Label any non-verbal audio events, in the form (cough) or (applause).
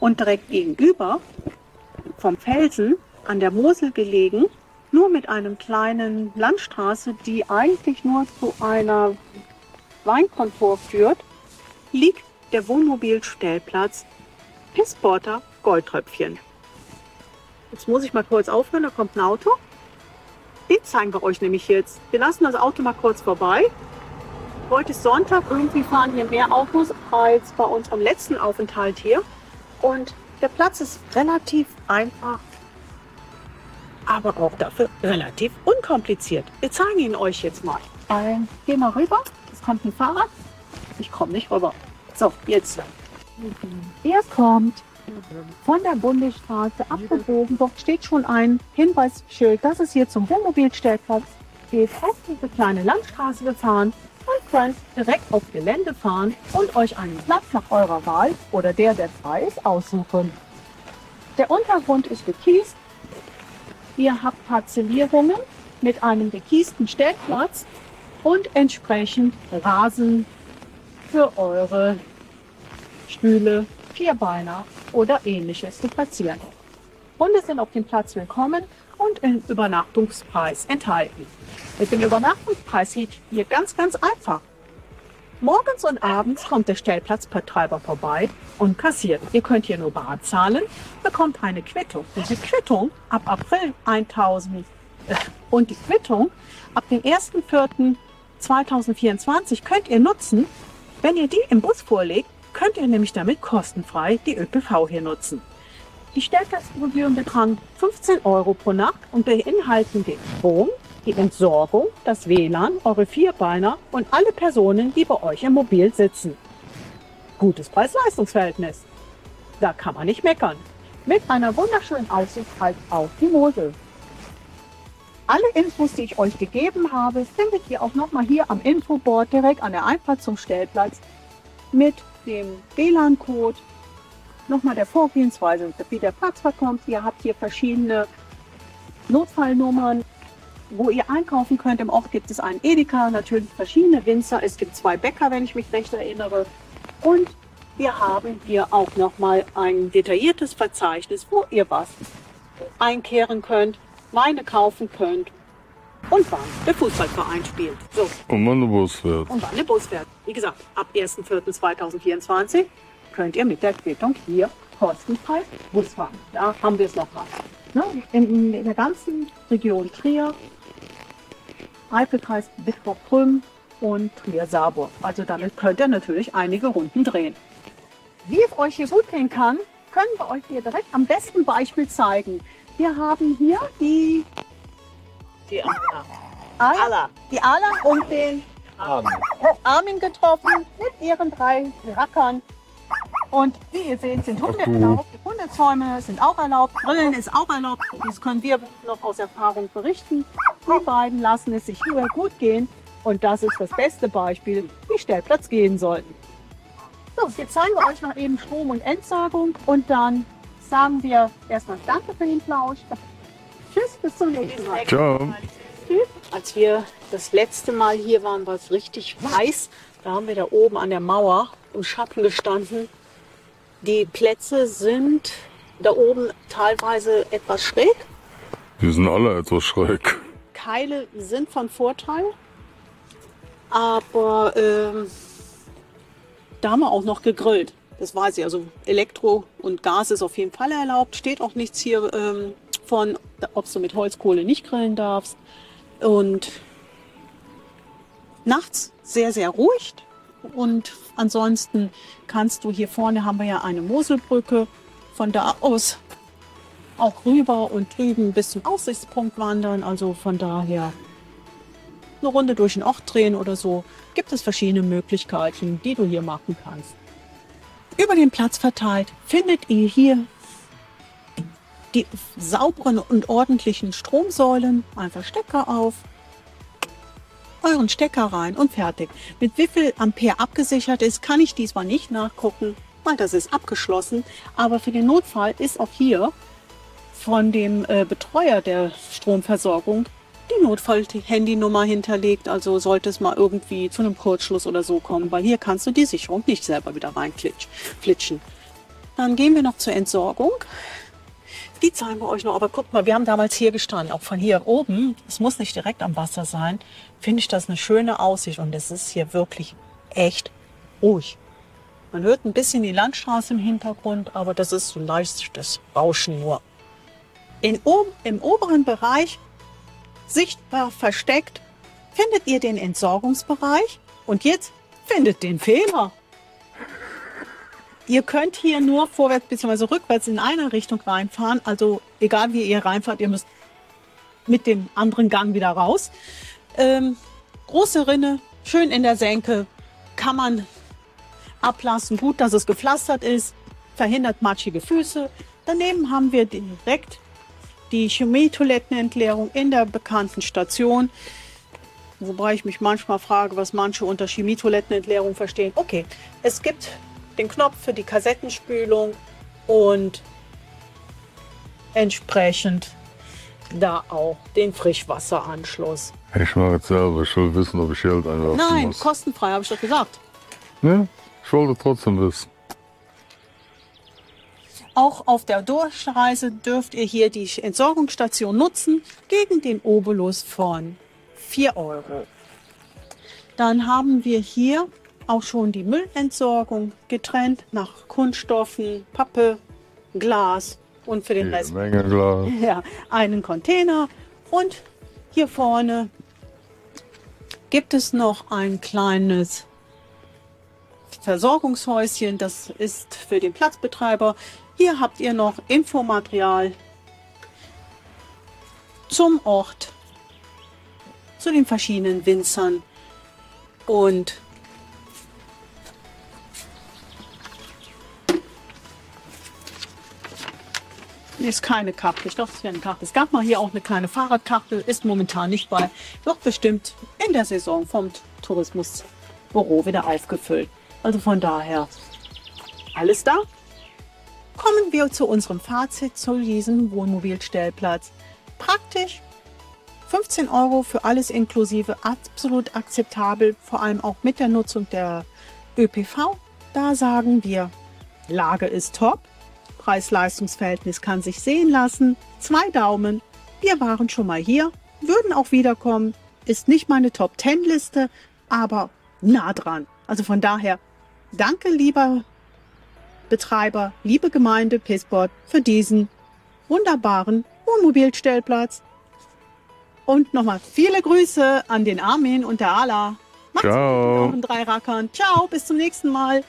Und direkt gegenüber vom Felsen an der Mosel gelegen, nur mit einem kleinen Landstraße, die eigentlich nur zu einer Weinkontor führt, liegt der Wohnmobilstellplatz Pissporter Goldtröpfchen. Jetzt muss ich mal kurz aufhören, da kommt ein Auto. Den zeigen wir euch nämlich jetzt. Wir lassen das Auto mal kurz vorbei. Heute ist Sonntag, irgendwie fahren hier mehr Autos als bei unserem letzten Aufenthalt hier. Und der Platz ist relativ einfach, aber auch dafür relativ unkompliziert. Wir zeigen ihn euch jetzt mal. Äh, geh mal rüber, es kommt ein Fahrrad. Ich komme nicht rüber. So, jetzt. Er kommt von der Bundesstraße abgebogen. Dort steht schon ein Hinweisschild, dass es hier zum Wohnmobilstellplatz geht. Auf diese kleine Landstraße gefahren könnt direkt aufs Gelände fahren und euch einen Platz nach eurer Wahl oder der, der frei ist, aussuchen. Der Untergrund ist gekiest. Ihr habt Parzellierungen mit einem gekiesten Stellplatz und entsprechend Rasen für eure Stühle, Vierbeiner oder ähnliches zu platzieren. Hunde sind auf dem Platz willkommen und im Übernachtungspreis enthalten. Mit dem Übernachtungspreis geht hier ganz, ganz einfach. Morgens und abends kommt der Stellplatzbetreiber vorbei und kassiert. Ihr könnt hier nur bar zahlen, bekommt eine Quittung. Diese Quittung ab April 1000 äh, und die Quittung ab dem 1.4.2024 könnt ihr nutzen. Wenn ihr die im Bus vorlegt, könnt ihr nämlich damit kostenfrei die ÖPV hier nutzen. Die Stellplatzgebühren betragen 15 Euro pro Nacht und beinhalten den Strom, die Entsorgung, das WLAN, eure Vierbeiner und alle Personen, die bei euch im Mobil sitzen. Gutes Preis-Leistungs-Verhältnis. Da kann man nicht meckern. Mit einer wunderschönen Aussicht halt auf die Mosel. Alle Infos, die ich euch gegeben habe, findet ihr auch nochmal hier am Infoboard direkt an der Einfahrt zum Stellplatz mit dem WLAN-Code, nochmal der Vorgehensweise, wie der Platz verkommt. Ihr habt hier verschiedene Notfallnummern, wo ihr einkaufen könnt. Im Ort gibt es einen Edeka, natürlich verschiedene Winzer. Es gibt zwei Bäcker, wenn ich mich recht erinnere. Und wir haben hier auch nochmal ein detailliertes Verzeichnis, wo ihr was einkehren könnt, Weine kaufen könnt und wann der Fußballverein spielt. So. Und wann der Bus fährt. Und wann der Bus fährt. Wie gesagt, ab 1.4.2024 könnt ihr mit der Quittung hier kostenfrei Bus fahren. Da haben wir es noch mal. Ne? In, in der ganzen Region Trier, Eifelkreis, Bitburg-Prüm und Trier-Saarburg. Also damit könnt ihr natürlich einige Runden drehen. Wie es euch hier gut gehen kann, können wir euch hier direkt am besten Beispiel zeigen. Wir haben hier die Die. Ala, Alla. die Ala und den Armin getroffen mit ihren drei Rackern. Und wie ihr seht, sind Hunde erlaubt, Hundezäume sind auch erlaubt, Grillen ist auch erlaubt. Das können wir noch aus Erfahrung berichten. Die beiden lassen es sich nur gut gehen. Und das ist das beste Beispiel, wie Stellplatz gehen sollten. So, jetzt zeigen wir euch noch eben Strom- und Entsorgung und dann sagen wir erstmal Danke für den Plausch. Tschüss, bis zum nächsten Mal. Ciao. Als wir das letzte Mal hier waren, war es richtig weiß. Da haben wir da oben an der Mauer im Schatten gestanden. Die Plätze sind da oben teilweise etwas schräg. Die sind alle etwas schräg. Keile sind von Vorteil. Aber ähm, da haben wir auch noch gegrillt. Das weiß ich. Also Elektro und Gas ist auf jeden Fall erlaubt. Steht auch nichts hier ähm, von, ob du mit Holzkohle nicht grillen darfst. Und nachts sehr, sehr ruhig. Und ansonsten kannst du hier vorne haben wir ja eine Moselbrücke. Von da aus auch rüber und drüben bis zum Aussichtspunkt wandern. Also von daher eine Runde durch den Ort drehen oder so. Gibt es verschiedene Möglichkeiten, die du hier machen kannst. Über den Platz verteilt findet ihr hier die sauberen und ordentlichen Stromsäulen. Einfach Stecker auf, euren Stecker rein und fertig. Mit wie viel Ampere abgesichert ist, kann ich diesmal nicht nachgucken, weil das ist abgeschlossen. Aber für den Notfall ist auch hier von dem äh, Betreuer der Stromversorgung die Notfall-Handynummer hinterlegt. Also sollte es mal irgendwie zu einem Kurzschluss oder so kommen, weil hier kannst du die Sicherung nicht selber wieder reinflitschen. Dann gehen wir noch zur Entsorgung. Die zeigen wir euch noch. Aber guckt mal, wir haben damals hier gestanden, auch von hier oben. Es muss nicht direkt am Wasser sein. Finde ich das eine schöne Aussicht und es ist hier wirklich echt ruhig. Man hört ein bisschen die Landstraße im Hintergrund, aber das ist so leichtes Rauschen nur. In, Im oberen Bereich, sichtbar versteckt, findet ihr den Entsorgungsbereich und jetzt findet den Fehler. Ihr könnt hier nur vorwärts bzw. rückwärts in einer Richtung reinfahren. Also egal wie ihr reinfahrt, ihr müsst mit dem anderen Gang wieder raus. Ähm, große Rinne, schön in der Senke, kann man ablassen. Gut, dass es gepflastert ist, verhindert matschige Füße. Daneben haben wir direkt die Chemietoilettenentleerung in der bekannten Station. Wobei ich mich manchmal frage, was manche unter Chemietoilettenentleerung verstehen. Okay, es gibt den Knopf für die Kassettenspülung und entsprechend da auch den Frischwasseranschluss. Ich mache jetzt selber. Ich will wissen, ob ich Geld einwerfen Nein, muss. kostenfrei, habe ich doch gesagt. Ne? Ich wollte trotzdem wissen. Auch auf der Durchreise dürft ihr hier die Entsorgungsstation nutzen gegen den Obolus von 4 Euro. Dann haben wir hier auch schon die Müllentsorgung getrennt nach Kunststoffen, Pappe, Glas und für den Rest (laughs) ja, einen Container. Und hier vorne gibt es noch ein kleines Versorgungshäuschen. Das ist für den Platzbetreiber. Hier habt ihr noch Infomaterial zum Ort, zu den verschiedenen Winzern und ist keine Kachel. Ich dachte, es wäre eine Kachel. Es gab mal hier auch eine kleine Fahrradkachel, ist momentan nicht bei. Wird bestimmt in der Saison vom Tourismusbüro wieder aufgefüllt. Also von daher alles da. Kommen wir zu unserem Fazit zu diesem Wohnmobilstellplatz. Praktisch 15 Euro für alles inklusive, absolut akzeptabel, vor allem auch mit der Nutzung der ÖPV. Da sagen wir, Lage ist top, Preis-Leistungs-Verhältnis kann sich sehen lassen, zwei Daumen. Wir waren schon mal hier, würden auch wiederkommen, ist nicht meine Top-10-Liste, aber nah dran. Also von daher, danke lieber Betreiber, liebe Gemeinde Pisport für diesen wunderbaren Wohnmobilstellplatz. Und nochmal viele Grüße an den Armin und der Ala. Macht's Ciao. gut, drei Rackern. Ciao, bis zum nächsten Mal.